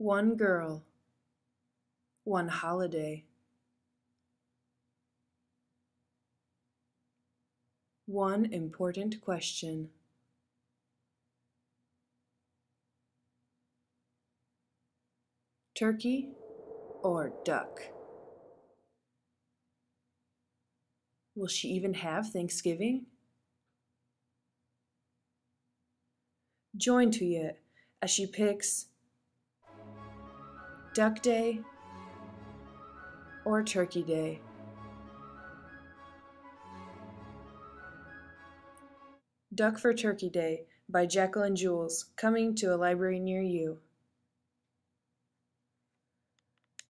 One girl, one holiday. One important question. Turkey or duck? Will she even have Thanksgiving? Join Tuyet as she picks Duck Day or Turkey Day. Duck for Turkey Day by Jacqueline Jules, coming to a library near you.